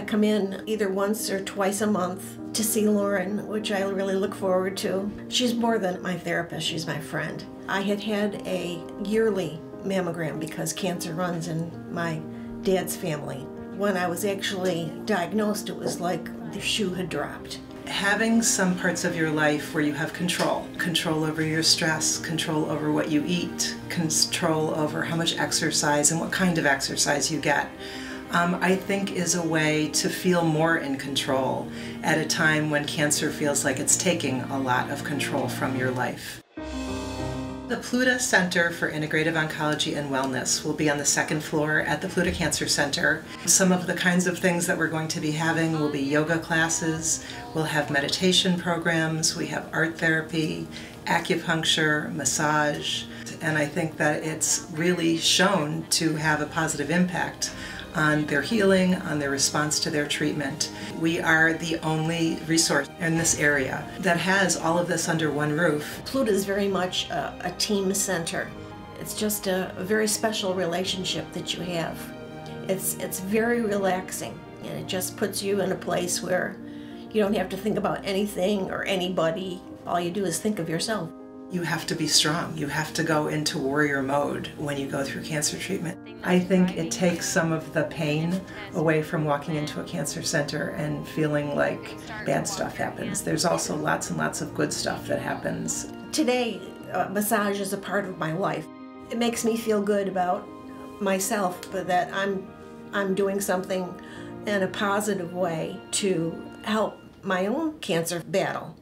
I come in either once or twice a month to see Lauren, which I really look forward to. She's more than my therapist, she's my friend. I had had a yearly mammogram because cancer runs in my dad's family. When I was actually diagnosed, it was like the shoe had dropped. Having some parts of your life where you have control control over your stress, control over what you eat, control over how much exercise and what kind of exercise you get. Um, I think is a way to feel more in control at a time when cancer feels like it's taking a lot of control from your life. The Pluta Center for Integrative Oncology and Wellness will be on the second floor at the Pluta Cancer Center. Some of the kinds of things that we're going to be having will be yoga classes, we'll have meditation programs, we have art therapy, acupuncture, massage, and I think that it's really shown to have a positive impact on their healing, on their response to their treatment. We are the only resource in this area that has all of this under one roof. Pluta is very much a, a team center. It's just a, a very special relationship that you have. It's, it's very relaxing and it just puts you in a place where you don't have to think about anything or anybody. All you do is think of yourself. You have to be strong. You have to go into warrior mode when you go through cancer treatment. I think it takes some of the pain away from walking into a cancer center and feeling like bad stuff happens. There's also lots and lots of good stuff that happens. Today, uh, massage is a part of my life. It makes me feel good about myself, but that I'm I'm doing something in a positive way to help my own cancer battle.